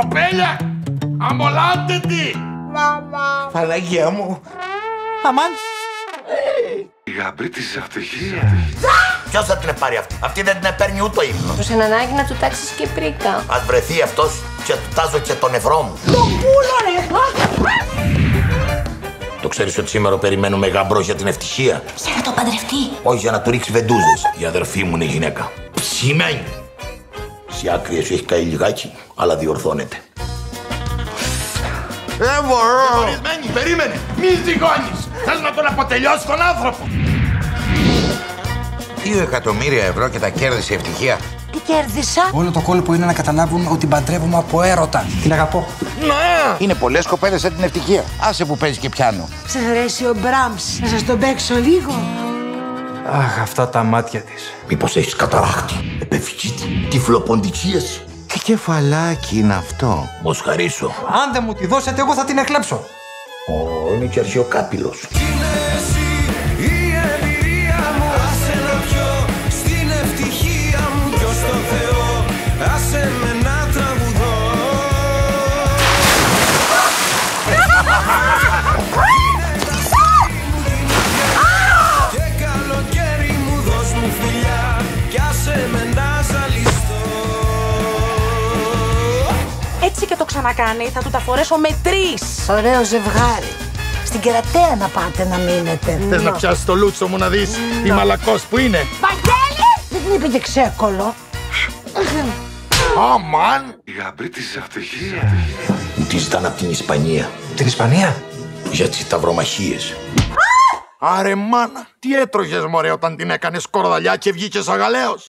Κοπέλια, αμολάτε τι. Παναγία μου. Αμάν. Η γαμπρή της ευτυχίας. Ποιος θα την πάρει αυτή; Αυτή δεν την παίρνει ούτε ο ύπνος. Προς έναν ανάγκη να του τάξεις και πρίκα. Α βρεθεί αυτός και του τάζω και τον ευρώ μου. Το πούλο ρε. Το ξέρεις ότι σήμερα περιμένουμε γαμπρό για την ευτυχία; Για να το παντρευτεί. Όχι για να του ρίξει βεντούζες. Η αδερφή μου είναι γυναίκα. Ψημένη. Σε άκρη σου έχει καεί λιγάκι, αλλά διορθώνεται. Δεν μπορώ. Ορισμένη, περίμενε. Μη ζυγώνεις. Θες να τον αποτελειώσει τον άνθρωπο. Δύο εκατομμύρια ευρώ και τα κέρδισε η ευτυχία. Τι κέρδισα; Όλο το κόλπο είναι να καταλάβουν ότι παντρεύομαι από έρωτα. Την αγαπώ. Είναι πολλές κοπέλε σαν την ευτυχία. Άσε που παίζει και πιάνο. Σας αρέσει ο Μπράμς. Να σας τον παίξω λίγο. Αχ, αυτά τα μάτια της. Μήπως έχεις καταράκτη, επεφυγίτη, τυφλοποντικίες. Τι κεφαλάκι είναι αυτό; Μοσχαρίσω. Αν δεν μου τη δώσετε, εγώ θα την εκλέψω. Ω, είναι και αρχαιοκάπηλος. Ξανακάνει, θα του τα φορέσω με τρεις. Ωραίο ζευγάρι. Στην κερατέα να πάτε να μείνετε. Θες να πιάσεις το λούτσο μου να δεις τι μαλακός που είναι; Βαγγέλη! Δεν την είπετε ξέκολο. Αμάν. Η γαμπρή της ευτυχίας. Μου της ζητάνε από την Ισπανία. Την Ισπανία; Για τις ταυρομαχίες. Άρε μάνα, τι έτρωγες μωρέ όταν την έκανες κορδαλιά και βγήκες αγαλέος.